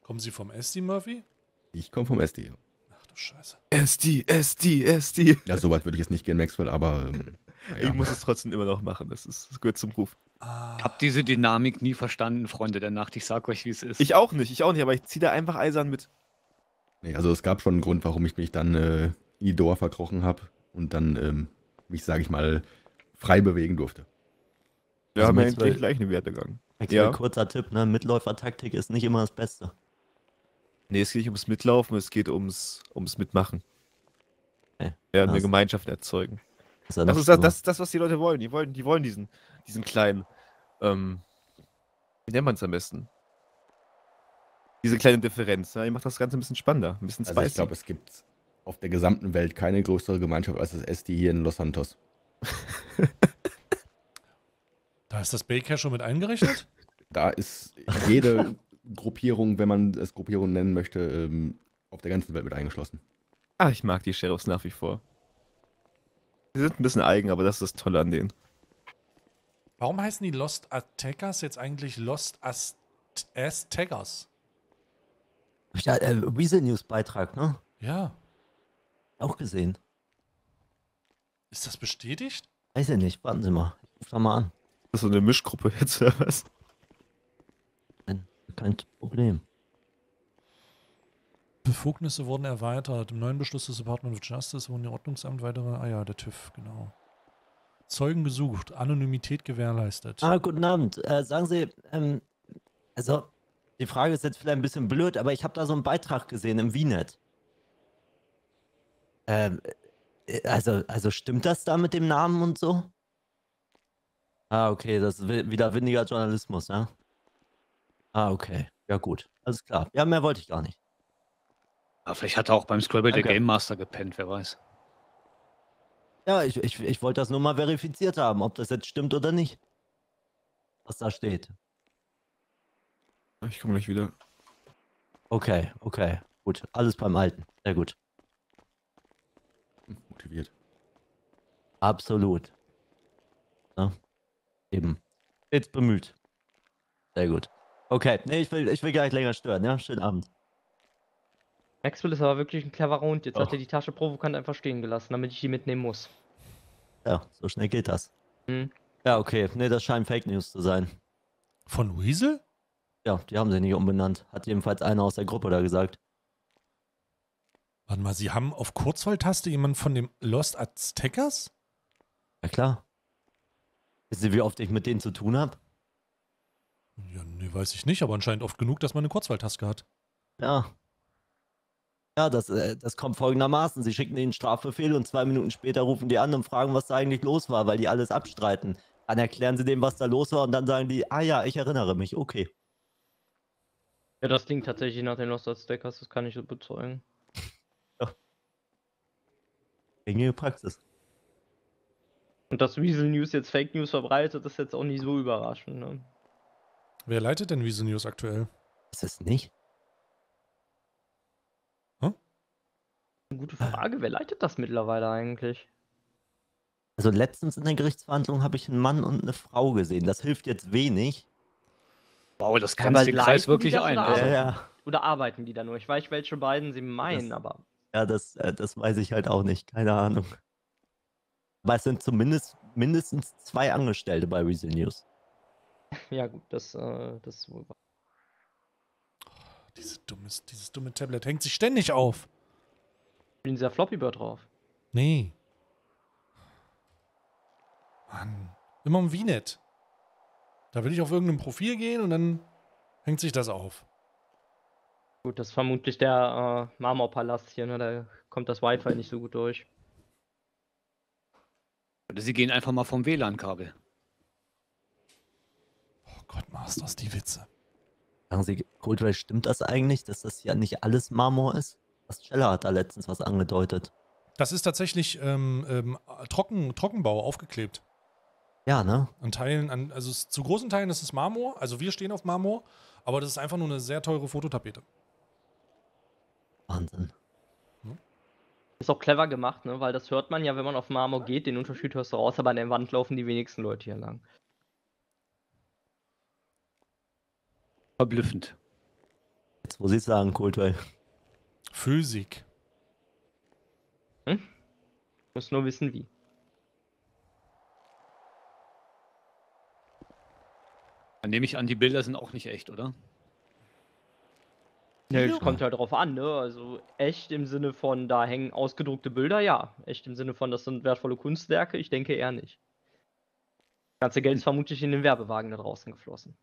Kommen sie vom SD, Murphy? Ich komme vom SD. Ach du Scheiße. SD, SD, SD. Ja, so weit würde ich jetzt nicht gehen, Maxwell, aber. Ähm, naja. Ich muss es trotzdem immer noch machen. Das, ist, das gehört zum Ruf. Ich habe diese Dynamik nie verstanden, Freunde der Nacht. Ich sag euch, wie es ist. Ich auch nicht, ich auch nicht, aber ich ziehe da einfach eisern mit. Nee, also es gab schon einen Grund, warum ich mich dann äh, in die Doha verkrochen habe und dann ähm, mich, sage ich mal, frei bewegen durfte. Wir Also haben ja Maxwell- den gleichen Werdegang. Maxwell, Ja. kurzer Tipp, ne? Mitläufertaktik ist nicht immer das Beste. Nee, es geht nicht ums Mitlaufen, es geht ums, ums Mitmachen. Okay. Ja, eine Gemeinschaft erzeugen. ist ja Das ist das, das, das, was die Leute wollen. Die wollen, die wollen diesen, diesen kleinen, ähm, wie nennt man es am besten? Diese kleine Differenz. Ja, die macht das Ganze ein bisschen spannender, ein bisschen Also ich glaube, es gibt auf der gesamten Welt keine größere Gemeinschaft als das SD hier in Los Santos. Da ist das Baycare schon mit eingerechnet? Da ist jede Gruppierung, wenn man es Gruppierung nennen möchte, ähm, auf der ganzen Welt mit eingeschlossen. Ah, ich mag die Sheriffs nach wie vor. Die sind ein bisschen eigen, aber das ist das Tolle an denen. Warum heißen die Lost Attackers jetzt eigentlich Lost Ast Aztecers? Ja, äh, Weasel News Beitrag, ne? Ja. Auch gesehen. Ist das bestätigt? Weiß ich nicht, warten Sie mal. Ich ruf da mal an. Das ist so eine Mischgruppe jetzt, oder was? Nein, kein Problem. Befugnisse wurden erweitert. Im neuen Beschluss des Department of Justice wurden der Ordnungsamt weitere. Ah ja, der TÜV, genau. Zeugen gesucht, Anonymität gewährleistet. Ah, guten Abend. Äh, sagen Sie, ähm, also, die Frage ist jetzt vielleicht ein bisschen blöd, aber ich habe da so einen Beitrag gesehen im VNet. Ähm, äh, also, also stimmt das da mit dem Namen und so? Ah, okay, das ist wi- wieder weniger Journalismus, ja? Ah, okay. Ja, gut. Alles klar. Ja, mehr wollte ich gar nicht. Aber vielleicht hat er auch beim Scrabble der Danke. Game Master gepennt, wer weiß. Ja, ich, ich, ich wollte das nur mal verifiziert haben, ob das jetzt stimmt oder nicht. Was da steht. Ich komme gleich wieder. Okay, okay. Gut. Alles beim Alten. Sehr gut. Motiviert. Absolut. Ja, eben. Jetzt bemüht. Sehr gut. Okay, nee, ich will, ich will gar nicht länger stören, ja? Schönen Abend. Maxwell ist aber wirklich ein cleverer Hund. Jetzt hat Ach. er die Tasche provokant einfach stehen gelassen, damit ich die mitnehmen muss. Ja, so schnell geht das. Hm. Ja, okay. Nee, das scheint Fake News zu sein. Von Weasel? Ja, die haben sie nicht umbenannt. Hat jedenfalls einer aus der Gruppe da gesagt. Warte mal, Sie haben auf Kurzwahltaste jemanden von dem Lost Aztecers? Ja, klar. Wissen Sie, wie oft ich mit denen zu tun habe? Ja, nee, weiß ich nicht, aber anscheinend oft genug, dass man eine Kurzwahltaste hat. Ja. Ja, das, äh, das kommt folgendermaßen. Sie schicken ihnen einen Strafbefehl und zwei Minuten später rufen die an und fragen, was da eigentlich los war, weil die alles abstreiten. Dann erklären sie dem, was da los war und dann sagen die, ah ja, ich erinnere mich, okay. Ja, das klingt tatsächlich nach den Lost Arts Deckers, das kann ich so bezeugen. Gängige Praxis. Und dass Weasel News jetzt Fake News verbreitet, ist jetzt auch nicht so überraschend. Ne? Wer leitet denn Wieso News aktuell? Ist es nicht? Gute Frage, wer leitet das mittlerweile eigentlich? Also letztens in der Gerichtsverhandlung habe ich einen Mann und eine Frau gesehen. Das hilft jetzt wenig. Wow, das grenzt den Kreis wirklich das ein. Oder, arbeiten, Ja, ja. oder arbeiten die da nur? Ich weiß, welche beiden sie meinen, aber Ja, das, äh, das weiß ich halt auch nicht. Keine Ahnung. Aber es sind zumindest mindestens zwei Angestellte bei Weasel News. ja gut, das, äh, das ist wohl wahr. Diese dummes, dieses dumme Tablet hängt sich ständig auf. Sie ja Floppy Bird drauf. Nee. Mann. Immer um VNet. Da will ich auf irgendein Profil gehen und dann hängt sich das auf. Gut, das ist vermutlich der äh, Marmorpalast hier, ne? Da kommt das Wi-Fi nicht so gut durch. Oder sie gehen einfach mal vom WLAN-Kabel. Oh Gott, Masters, die Witze. Sagen Sie, Coldwell, stimmt das eigentlich, dass das ja nicht alles Marmor ist? Das Scheller hat da letztens was angedeutet. Das ist tatsächlich ähm, ähm, Trocken, Trockenbau aufgeklebt. Ja, ne? An Teilen, an, also es, zu großen Teilen ist es Marmor, also wir stehen auf Marmor, aber das ist einfach nur eine sehr teure Fototapete. Wahnsinn. Ist auch clever gemacht, ne? Weil das hört man ja, wenn man auf Marmor geht, den Unterschied hörst du raus, aber an der Wand laufen die wenigsten Leute hier lang. Verblüffend. Jetzt muss ich sagen, Coldwell. Physik. Muss nur wissen, wie. Dann nehme ich an, die Bilder sind auch nicht echt, oder? Ja, es kommt halt drauf an, ne? Also echt im Sinne von, da hängen ausgedruckte Bilder, ja. Echt im Sinne von, das sind wertvolle Kunstwerke, ich denke eher nicht. Das ganze Geld ist vermutlich in den Werbewagen da draußen geflossen.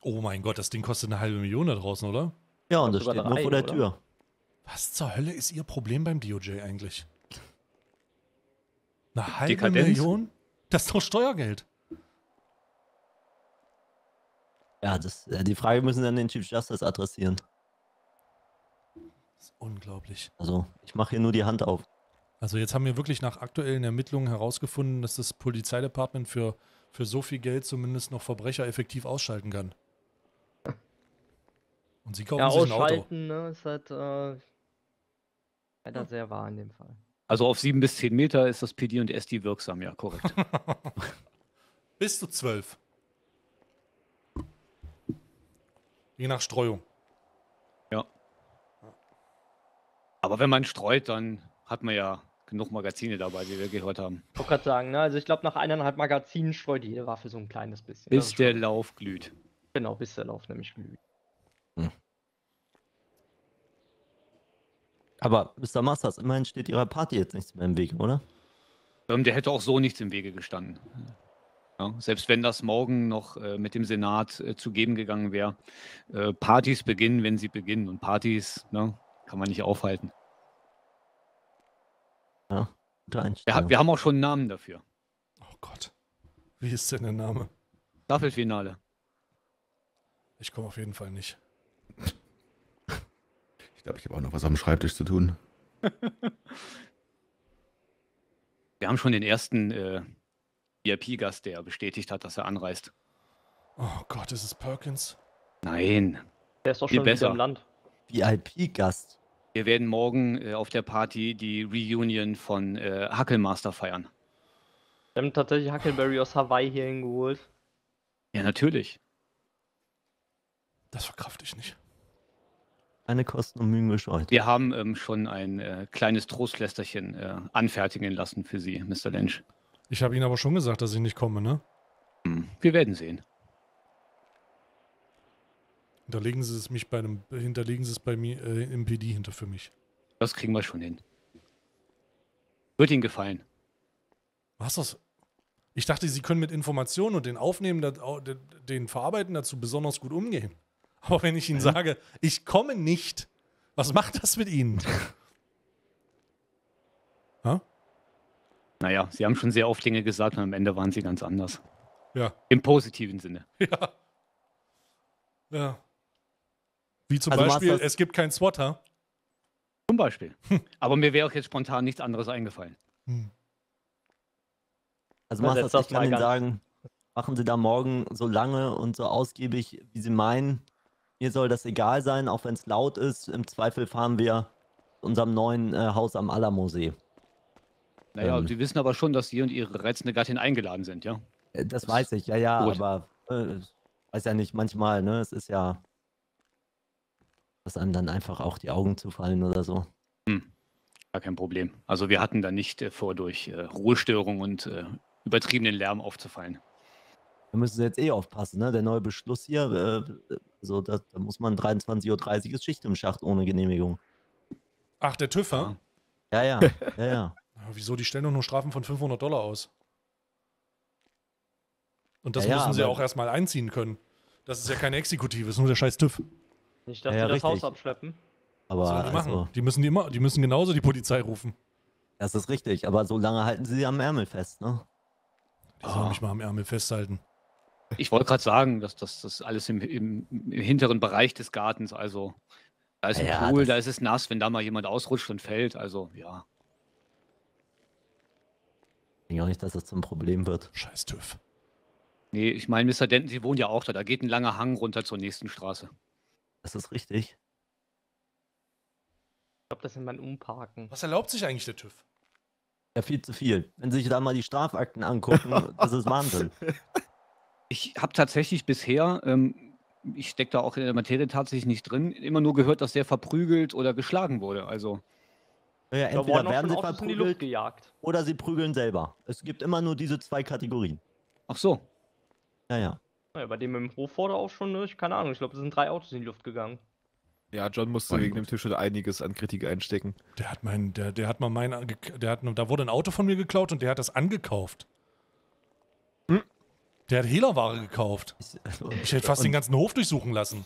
Oh mein Gott, das Ding kostet eine halbe Million da draußen, oder? Ja, und das steht nur vor der oder? Tür. Was zur Hölle ist Ihr Problem beim DOJ eigentlich? Eine halbe Dekadenz? Million? Das ist doch Steuergeld. Ja, das, die Frage müssen Sie an den Chief Justice adressieren. Das ist unglaublich. Also, ich mache hier nur die Hand auf. Also jetzt haben wir wirklich nach aktuellen Ermittlungen herausgefunden, dass das Polizeidepartement für, für so viel Geld zumindest noch Verbrecher effektiv ausschalten kann. Und sie kaufen Ja, sich ein Auto. ausschalten, ne? Ist halt äh, leider sehr wahr in dem Fall. Also auf sieben bis zehn Meter ist das PD und SD wirksam, ja, korrekt. Bis zu zwölf. Je nach Streuung. ja. Aber wenn man streut, dann hat man ja genug Magazine dabei, wie wir gehört haben. Ich wollte gerade sagen, ne? Also ich glaube, nach eineinhalb Magazinen streut jede Waffe so ein kleines bisschen. Bis ist der Lauf glüht. Genau, bis der Lauf nämlich glüht. Aber Mr. Masters, immerhin steht Ihrer Party jetzt nichts mehr im Weg, oder? Ähm, der hätte auch so nichts im Wege gestanden. Ja, selbst wenn das morgen noch äh, mit dem Senat äh, zugeben gegangen wäre. Äh, Partys beginnen, wenn sie beginnen. Und Partys ne, kann man nicht aufhalten. Ja, gute Wir, wir haben auch schon einen Namen dafür. Oh Gott. Wie ist denn der Name? Staffelfinale. Ich komme auf jeden Fall nicht. Ich glaube, ich habe auch noch was am Schreibtisch zu tun. Wir haben schon den ersten äh, VIP-Gast, der bestätigt hat, dass er anreist. Oh Gott, ist es Perkins? Nein. Der ist doch Viel schon wieder besser. im Land. VIP-Gast. Wir werden morgen äh, auf der Party die Reunion von äh, Hackelmaster feiern. Wir haben tatsächlich Huckleberry aus Hawaii hier hingeholt. Ja, natürlich. Das verkrafte ich nicht. Keine Kosten und Mühen gescheut. Wir haben ähm, schon ein äh, kleines Trostlästerchen äh, anfertigen lassen für Sie, Mr. Lynch. Ich habe Ihnen aber schon gesagt, dass ich nicht komme, ne? Hm, Wir werden sehen. Hinterlegen Sie es mich bei einem, hinterlegen Sie es bei mir äh, im PD hinter für mich. Das kriegen wir schon hin. Wird Ihnen gefallen. Was das? Ich dachte, Sie können mit Informationen und den Aufnehmen, den Verarbeiten dazu besonders gut umgehen. Aber wenn ich Ihnen sage, ich komme nicht, was macht das mit Ihnen? Naja, Sie haben schon sehr oft Dinge gesagt und am Ende waren Sie ganz anders. Ja. Im positiven Sinne. Ja. Ja. Wie zum Also Beispiel, es gibt keinen Swatter. Zum Beispiel. Aber mir wäre auch jetzt spontan nichts anderes eingefallen. Also Übersetz Masters, das ich kann Ihnen sagen, machen Sie da morgen so lange und so ausgiebig, wie Sie meinen. Mir soll das egal sein, auch wenn es laut ist. Im Zweifel fahren wir zu unserem neuen äh, Haus am Alamo-See. Naja, Ähm. Sie wissen aber schon, dass Sie und Ihre reizende Gattin eingeladen sind, ja? Äh, Das weiß ich, ja, ja, Gut. aber äh, weiß ja nicht, manchmal, ne? Es ist ja, dass einem dann einfach auch die Augen zufallen oder so. Gar kein Problem. Also wir hatten da nicht äh, vor, durch äh, Ruhestörung und äh, übertriebenen Lärm aufzufallen. Da müssen Sie jetzt eh aufpassen, ne? Der neue Beschluss hier, äh, so, da, da muss man 23.30 Uhr ist Schicht im Schacht ohne Genehmigung. Ach, der TÜV, ja? Ja, ja, ja, ja. Wieso? Die stellen doch nur Strafen von 500 Dollar aus. Und das Ja, ja, müssen sie aber- auch erstmal einziehen können. Das ist ja keine Exekutive, ist nur der scheiß TÜV. Nicht, dass Ja, die das Haus abschleppen. Aber sollen die also, machen? Die müssen, die, immer, die müssen genauso die Polizei rufen. das ist richtig, aber so lange halten Sie sie am Ärmel fest, ne? Die sollen mich mal am Ärmel festhalten. Ich wollte gerade sagen, dass das, alles im, im, im hinteren Bereich des Gartens, also da ist ein Ja, Pool, das- da ist es nass, wenn da mal jemand ausrutscht und fällt, also ja. Ich denke auch nicht, dass das zum Problem wird. Scheiß TÜV. Nee, ich meine, Mr. Denton, Sie wohnen ja auch da, da geht ein langer Hang runter zur nächsten Straße. Das ist richtig. Ich glaube, das sind mein Umparken. Was erlaubt sich eigentlich der TÜV? Ja, viel zu viel. Wenn Sie sich da mal die Strafakten angucken, das ist Wahnsinn. Ich habe tatsächlich bisher, ähm, ich stecke da auch in der Materie tatsächlich nicht drin, immer nur gehört, dass der verprügelt oder geschlagen wurde. Also, Ja, ja, Da entweder werden Sie Autos in die Luft verprügelt gejagt. oder Sie prügeln selber. Es gibt immer nur diese zwei Kategorien. ach so. Ja, ja. Naja, bei dem im Hof wurde auch schon, ne, ich keine Ahnung, ich glaube, es sind drei Autos in die Luft gegangen. Ja, John musste Mein wegen Gott. dem Tisch schon einiges an Kritik einstecken. Der hat mein, der, der hat mal mein, der hat, da wurde ein Auto von mir geklaut und der hat das angekauft. Der hat Hehlerware gekauft. Ich hätte fast den ganzen Hof durchsuchen lassen.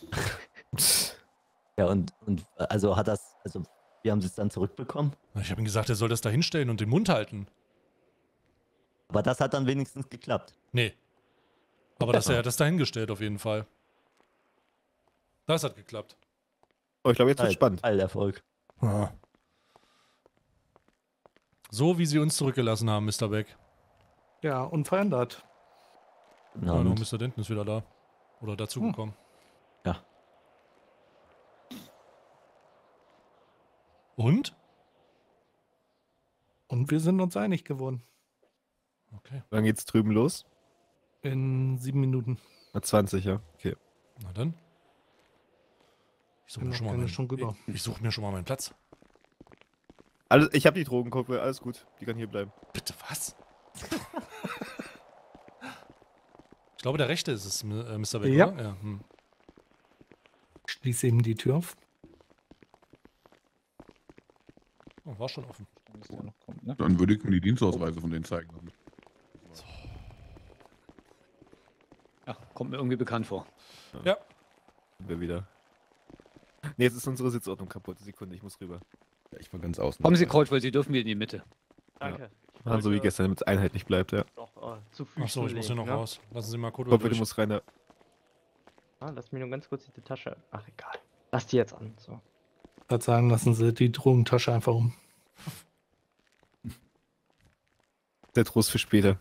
Ja, und, und äh, also hat das, also wie haben Sie es dann zurückbekommen? Ich habe ihm gesagt, er soll das da hinstellen und den Mund halten. Aber das hat dann wenigstens geklappt. Nee. Aber das, er hat das dahingestellt auf jeden Fall. Das hat geklappt. Oh, ich glaube, jetzt wird Teil, spannend. Teilerfolg. Ah. So wie sie uns zurückgelassen haben, Mr. Beck. Ja, unverändert. Na, Ja, nur Mr. Denton ist wieder da. Oder dazugekommen. ja. Und? Und wir sind uns einig geworden. Okay. Wann geht's drüben los? In sieben Minuten. Na, 20, ja. Okay. Na dann. Ich suche mir, schon mal meinen- schon ich, ich such mir schon mal meinen Platz. Alles, ich habe die Drogenkuppe, alles gut. Die kann hier bleiben. Bitte was? ich glaube, der rechte ist es, M- äh, Mr. Beck, Ja. Ja. Hm. Schließe eben die Tür auf. Oh, war schon offen. Dann würde ich mir die Dienstausweise von denen zeigen. lassen. Ja, kommt mir irgendwie bekannt vor. Ja. Wir wieder. Nee, jetzt ist unsere Sitzordnung kaputt. Sekunde, ich muss rüber. Ja, ich war ganz außen. Kommen Sie, Coach, weil Sie dürfen wieder in die Mitte. Danke. Ich Machen so wie gestern, damit es einheitlich bleibt, ja. Zu Füßen Achso, ich muss hier noch ne? raus. Lassen Sie mal kurz Komm, du durch. musst rein. ja. Ah, lass mich nur ganz kurz die Tasche. Ach, egal. Lass die jetzt an. So. Ich würde sagen, lassen Sie die Drogentasche einfach um. Der Trost für später.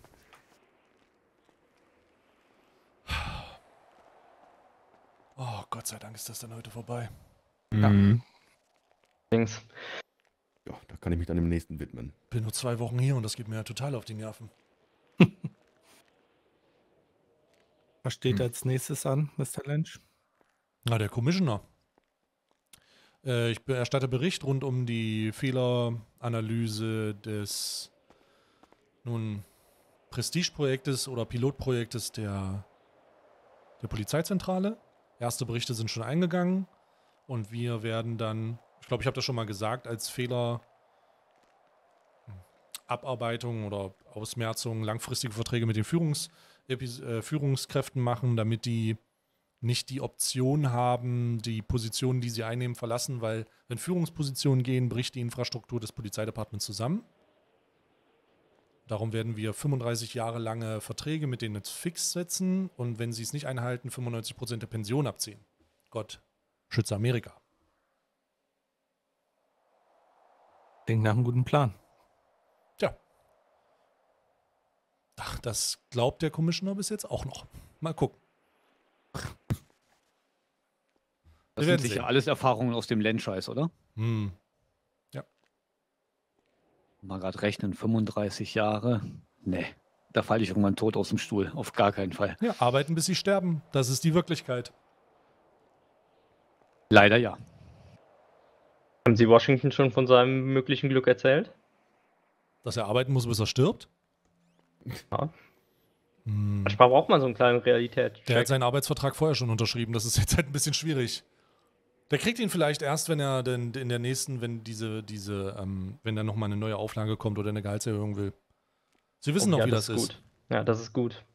Oh, Gott sei Dank ist das dann heute vorbei. Ja. Mhm. Dings. Ja, da kann ich mich dann im nächsten widmen. Bin nur zwei Wochen hier und das geht mir ja total auf die Nerven. Was steht Hm. als nächstes an, Mr. Lynch? Na, der Commissioner. Äh, ich erstatte Bericht rund um die Fehleranalyse des nun Prestigeprojektes oder Pilotprojektes der, der Polizeizentrale. Erste Berichte sind schon eingegangen und wir werden dann, ich glaube, ich habe das schon mal gesagt, als Fehler Abarbeitung oder Ausmerzung langfristige Verträge mit den Führungs, Epis- äh, Führungskräften machen, damit die nicht die Option haben, die Positionen, die sie einnehmen, verlassen, weil wenn Führungspositionen gehen, bricht die Infrastruktur des Polizeidepartements zusammen. Darum werden wir 35 Jahre lange Verträge mit denen fix setzen und wenn sie es nicht einhalten, 95% der Pension abziehen. Gott Schütze Amerika. Klingt nach einem guten Plan. Tja. Ach, das glaubt der Commissioner bis jetzt auch noch. Mal gucken. Das Wir sind sicher sehen. alles Erfahrungen aus dem Landscheiß, oder? Hm. Ja. Mal gerade rechnen, 35 Jahre. Nee, da falle ich irgendwann tot aus dem Stuhl. Auf gar keinen Fall. Ja, arbeiten bis sie sterben. Das ist die Wirklichkeit. Leider ja. Haben Sie Washington schon von seinem möglichen Glück erzählt? Dass er arbeiten muss, bis er stirbt? Ja. Hm. Manchmal braucht man so einen kleinen Realität. Der hat seinen Arbeitsvertrag vorher schon unterschrieben. Das ist jetzt halt ein bisschen schwierig. Der kriegt ihn vielleicht erst, wenn er denn in der nächsten, wenn diese, diese, ähm, wenn dann nochmal eine neue Auflage kommt oder eine Gehaltserhöhung will. Sie wissen Oh, doch, ja, wie das, ist ist. gut. Ja, das ist gut.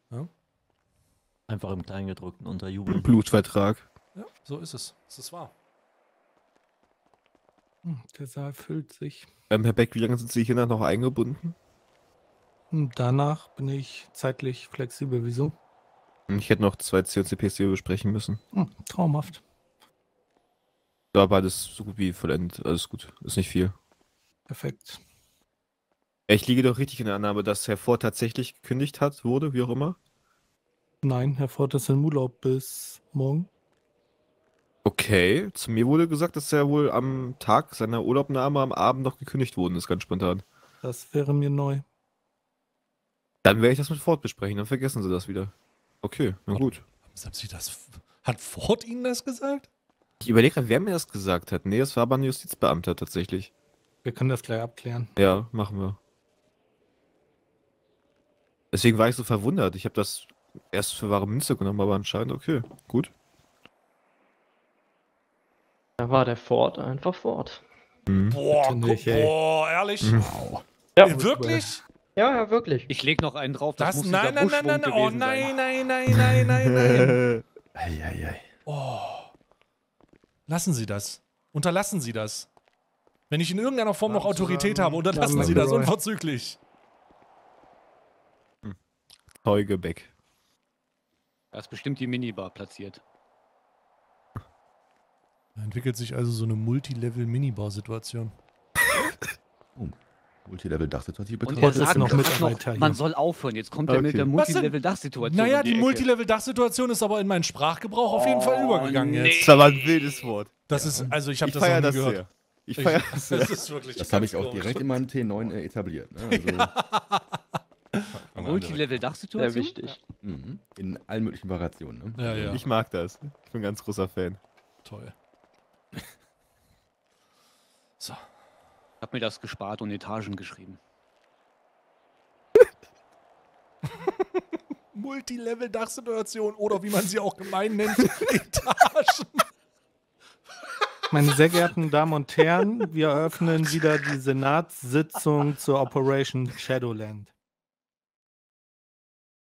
Einfach im Kleingedruckten unterjubeln. Blutvertrag. Ja, so ist es. Das ist wahr. Hm, Der Saal füllt sich. Ähm, Herr Beck, wie lange sind Sie hier noch eingebunden? Danach bin ich zeitlich flexibel. Wieso? Ich hätte noch zwei COCPs, die wir besprechen müssen. Hm, traumhaft. Da beides so gut wie vollendet. Alles gut. Ist nicht viel. Perfekt. Ich liege doch richtig in der Annahme, dass Herr Ford tatsächlich gekündigt hat, wurde, wie auch immer. Nein, Herr Ford ist im Urlaub bis morgen. Okay, zu mir wurde gesagt, dass er wohl am Tag seiner Urlaubnahme am Abend noch gekündigt worden ist, ganz spontan. Das wäre mir neu. Dann werde ich das mit Ford besprechen, dann vergessen Sie das wieder. Okay, na gut. Haben Sie das? Hat Ford Ihnen das gesagt? Ich überlege gerade, wer mir das gesagt hat. Nee, das war aber ein Justizbeamter tatsächlich. Wir können das gleich abklären. Ja, machen wir. Deswegen war ich so verwundert. Ich habe das erst für wahre Münze genommen, aber anscheinend okay. Gut. Da war der Ford einfach Ford. Mhm. Boah, Bitte guck, nicht, ey. boah, ehrlich? Mhm. Ja, Wirklich? Ja, ja, wirklich. Ich lege noch einen drauf. Das, muss nein, dieser nein, nein, nein, Buschwund oh nein, nein, nein, nein, nein, nein. Eieiei. Oh. Lassen Sie das. Unterlassen Sie das. Wenn ich in irgendeiner Form noch Namen Autorität zusammen, habe, unterlassen Namen Sie das unverzüglich. Zeuge Beck. Da ist bestimmt die Minibar platziert. Da entwickelt sich also so eine Multilevel-Minibar-Situation. Oh, Multilevel-Dachsituativ Und betrachtet. er sagt noch Mitarbeiter man soll aufhören. Jetzt kommt er mit Okay. der? Multilevel-Dachsituation. Naja, die Ecke. Multilevel-Dachsituation ist aber in meinen Sprachgebrauch auf jeden Fall übergegangen nee. jetzt. Das ist aber ein wildes Wort. Das ist, also ich habe das noch feiere nie das gehört. sehr. Ich feiere das sehr. Das ist wirklich Das habe ich auch direkt in meinem T9 äh, etabliert. Ne? Also, Multilevel-Dachsituation? Sehr wichtig. mhm. In allen möglichen Variationen. Ne? Ja, ja. Ich mag das. Ich bin ein ganz großer Fan. Toll. So. Ich habe mir das gespart und Etagen geschrieben. Multilevel-Dachsituation oder wie man sie auch gemein nennt, Etagen. Meine sehr geehrten Damen und Herren, wir eröffnen wieder die Senatssitzung zur Operation Shadowland.